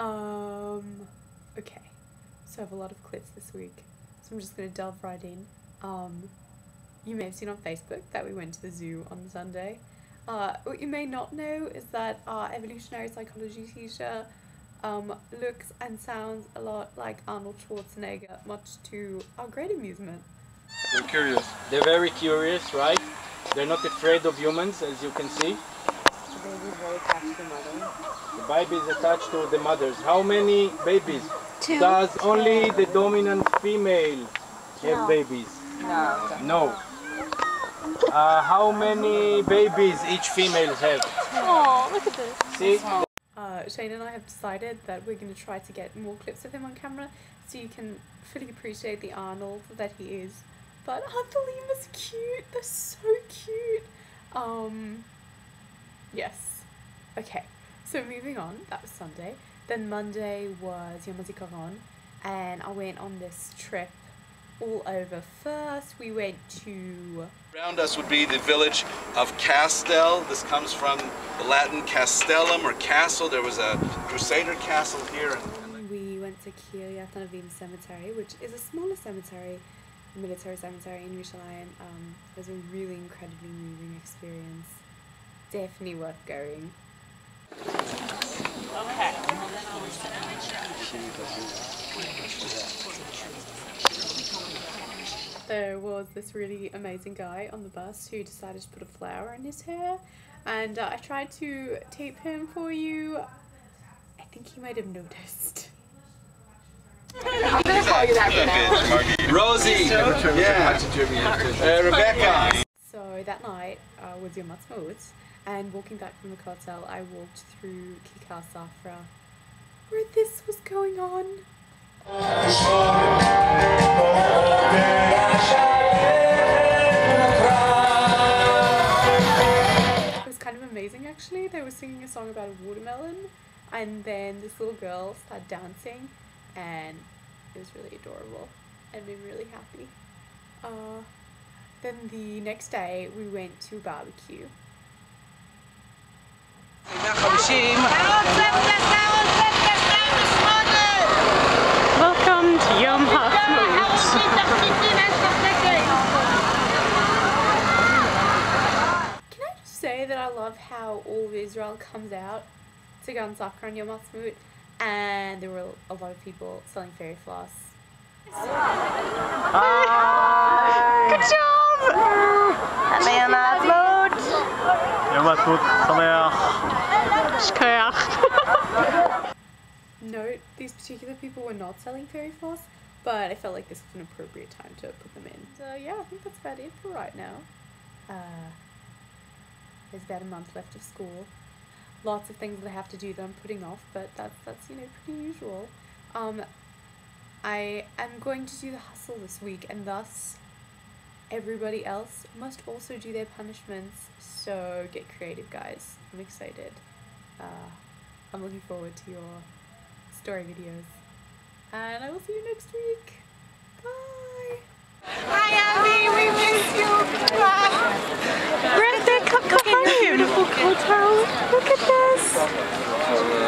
Um, okay. So I have a lot of clips this week. So I'm just going to delve right in. Um, you may have seen on Facebook that we went to the zoo on Sunday. Uh, what you may not know is that our evolutionary psychology teacher um, looks and sounds a lot like Arnold Schwarzenegger, much to our great amusement. They're curious. They're very curious, right? They're not afraid of humans, as you can see. The baby's very attached to mother. The baby is attached to the mothers. How many babies? Two. Does only the dominant female have No. babies? No. No. Uh, how many babies each female have? Oh, look at this. See? Uh, Shane and I have decided that we're going to try to get more clips of him on camera so you can fully appreciate the Arnold that he is. But aren't the lemurs cute? They're so cute. Um, yes. Okay, so moving on, that was Sunday. Then Monday was Yom HaZikaron, and I went on this trip all over. First, we went to Around us would be the village of Castel. This comes from the Latin castellum or castle. There was a crusader castle here. And, We went to Kiryat Anavim Cemetery, which is a smaller cemetery, a military cemetery in Yerushalayim. Um, it was a really incredibly moving experience. Definitely worth going. There was this really amazing guy on the bus who decided to put a flower in his hair, and uh, I tried to tape him for you. I think he might have noticed. i'm going to call you Rosie, yeah, uh, Rebecca. That night uh, was Yom Ha'atzmaut, and walking back from the hotel, I walked through Kikar Safra, where this was going on. It was kind of amazing actually. They were singing a song about a watermelon, and then this little girl started dancing, and it was really adorable and made me really happy. Uh, then the next day we went to a barbecue. Welcome to Yom Ha'atzmaut. Can I just say that I love how all of Israel comes out to go on soccer on Yom Ha'atzmaut, and there were a lot of people selling fairy floss. Good job! יום העצמאות. יום העצמאות שמח. Note, these particular people were not selling fairy floss, but I felt like this was an appropriate time to put them in. So yeah, I think that's about it for right now. Uh, there's about a month left of school. Lots of things that I have to do that I'm putting off, but that's that's you know pretty usual. Um, I am going to do the hustle this week, and thus everybody else must also do their punishments. So get creative, guys. I'm excited. Uh, I'm looking forward to your story videos. And I will see you next week. Bye. Hi, Abby, we miss you. Wow. Brenda, come, come home. Beautiful hotel. Look at this.